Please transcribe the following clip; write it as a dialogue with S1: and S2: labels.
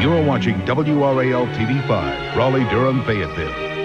S1: You're watching WRAL TV 5, Raleigh, Durham, Fayetteville.